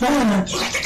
Vámonos.